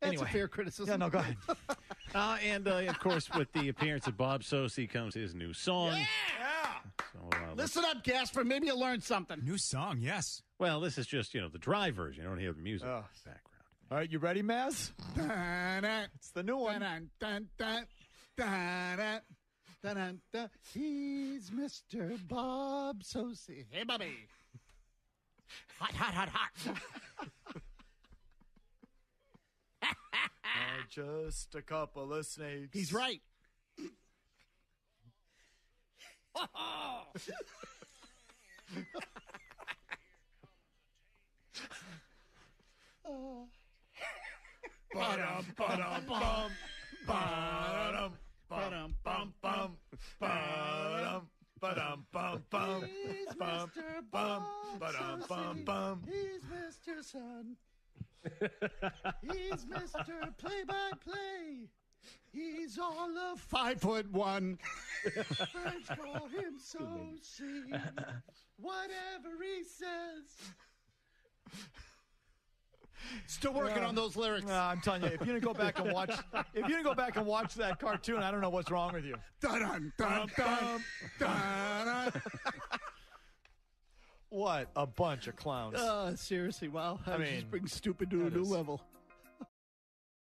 That's Anyway. a fair criticism. Yeah, no, go ahead. Uh, and uh, of course, with the appearance of Bob Socci comes his new song. Yeah. So, uh, let's- Listen up, Gasper. Maybe you'll learn something. New song, yes. well, this is just you know the dry version. You don't hear the music Oh. background. All right, you ready, Mazz? It's the new one. Dun, dun, dun, dun, dun, dun, dun, dun. He's Mr. Bob Socci. Hey, Bobby. Hot, hot, hot, hot. Just a couple of snakes. He's right. Ba-dum, ba-dum, bum. Ba-dum, ba-dum, bum, bum. Ba-dum, ba-dum, bum, bum. He's Bum, Mr. bum, Bob ba-dum, bum, bum. He's Mr. Sun. He's Mr. Play by Play. He's all of five foot one. Friends call him Socci. Whatever he says. Still working on those lyrics. Uh, I'm telling you, if you didn't go back and watch, if you didn't go back and watch that cartoon, I don't know what's wrong with you. Dun, dun, dun, dun, dun. What a bunch of clowns. Uh, seriously, wow. I, I just mean, bring stupid to a new is- level.